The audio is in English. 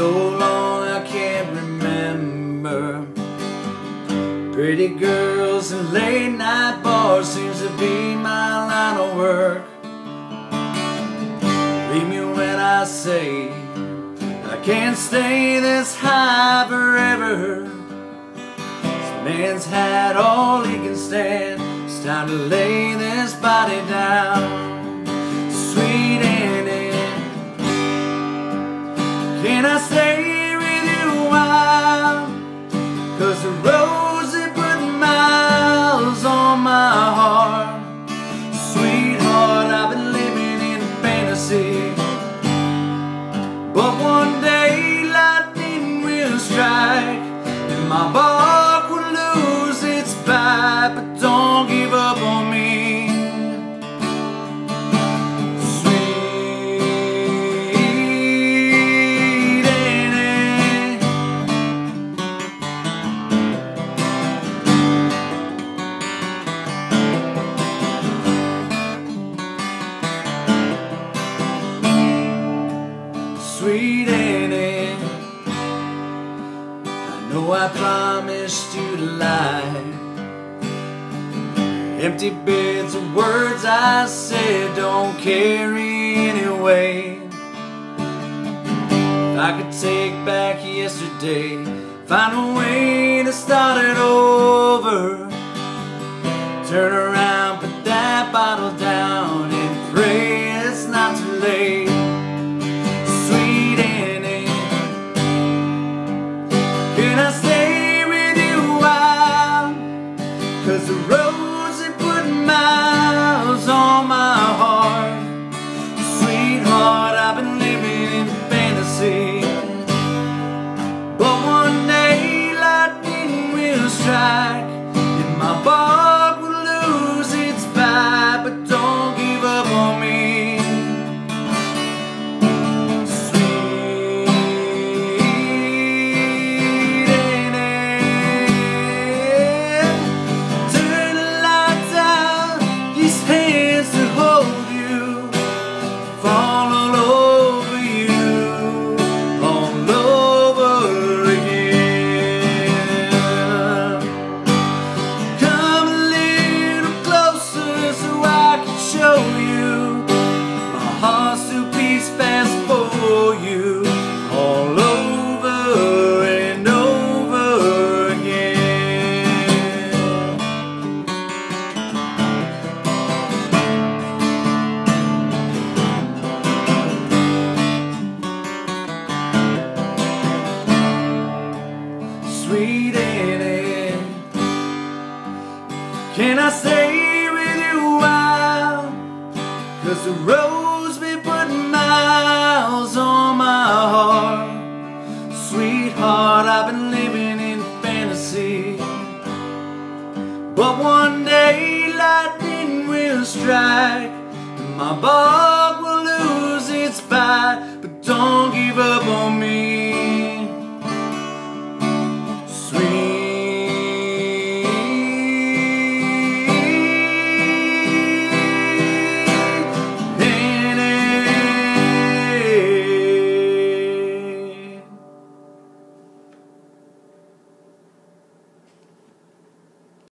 so long I can't remember. Pretty girls and late night bars Seems to be my line of work. Leave me when I say I can't stay this high forever. This man's had all he can stand. It's time to lay this body down Can I stay with you a while? Cause the roads they put miles on my heart Sweetheart, I've been living in a fantasy But one day lightning will strike And my bark I promised you to lie. Empty beds of words I said don't carry any I could take back yesterday Find a way to start it over. Turn around, put that bottle down Can I Can I stay with you while? Cause the road's been putting miles on my heart. Sweetheart, I've been living in fantasy. But one day lightning will strike And my bark will lose its bite. But don't